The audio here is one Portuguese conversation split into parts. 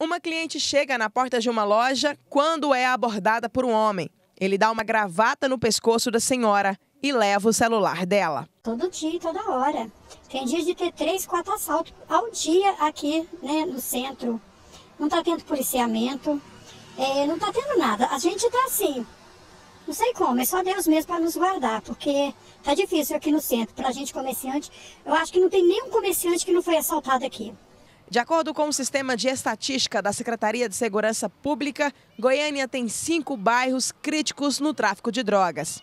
Uma cliente chega na porta de uma loja quando é abordada por um homem. Ele dá uma gravata no pescoço da senhora e leva o celular dela. Todo dia toda hora. Tem dias de ter três, quatro assaltos ao dia aqui né, no centro. Não está tendo policiamento, é, não está tendo nada. A gente está assim, não sei como, é só Deus mesmo para nos guardar, porque tá difícil aqui no centro. Para a gente comerciante, eu acho que não tem nenhum comerciante que não foi assaltado aqui. De acordo com o sistema de estatística da Secretaria de Segurança Pública, Goiânia tem cinco bairros críticos no tráfico de drogas.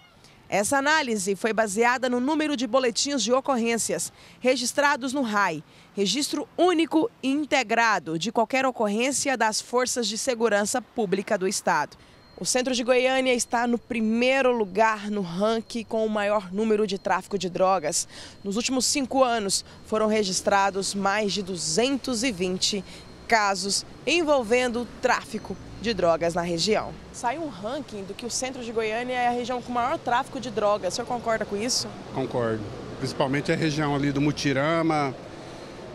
Essa análise foi baseada no número de boletins de ocorrências registrados no RAI, Registro Único e Integrado de qualquer ocorrência das Forças de Segurança Pública do Estado. O centro de Goiânia está no primeiro lugar no ranking com o maior número de tráfico de drogas. Nos últimos cinco anos, foram registrados mais de 220 casos envolvendo tráfico de drogas na região. Sai um ranking do que o centro de Goiânia é a região com maior tráfico de drogas. O senhor concorda com isso? Concordo. Principalmente a região ali do Mutirama,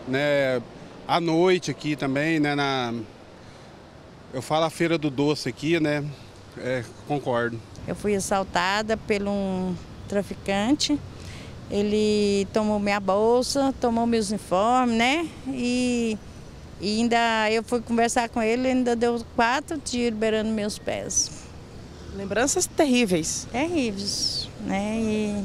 né, à noite aqui também, né, na... Eu falo a Feira do Doce aqui, né, é, concordo. Eu fui assaltada por um traficante. Ele tomou minha bolsa, tomou meus uniformes, né? E, e ainda eu fui conversar com ele, ele ainda deu quatro tiros liberando meus pés. Lembranças terríveis. Terríveis, né? E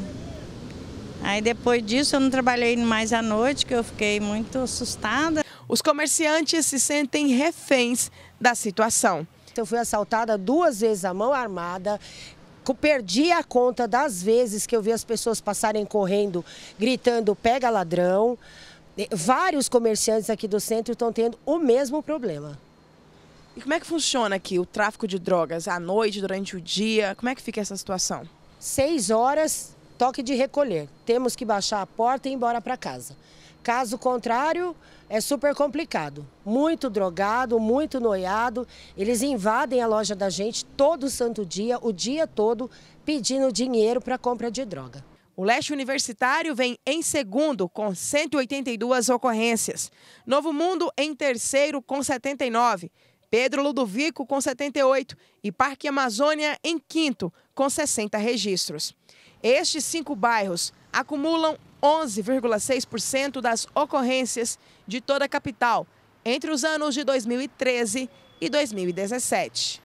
aí depois disso eu não trabalhei mais à noite, que eu fiquei muito assustada. Os comerciantes se sentem reféns da situação. Eu fui assaltada duas vezes à mão armada. Perdi a conta das vezes que eu vi as pessoas passarem correndo, gritando: pega ladrão. Vários comerciantes aqui do centro estão tendo o mesmo problema. E como é que funciona aqui o tráfico de drogas? À noite, durante o dia? Como é que fica essa situação? Seis horas, toque de recolher. Temos que baixar a porta e ir embora para casa. Caso contrário, é super complicado. Muito drogado, muito noiado. Eles invadem a loja da gente todo santo dia, o dia todo, pedindo dinheiro para compra de droga. O leste universitário vem em segundo, com 182 ocorrências. Novo Mundo em terceiro, com 79. Pedro Ludovico, com 78. E Parque Amazônia em quinto, com 60 registros. Estes cinco bairros acumulam 11,6% das ocorrências de toda a capital entre os anos de 2013 e 2017.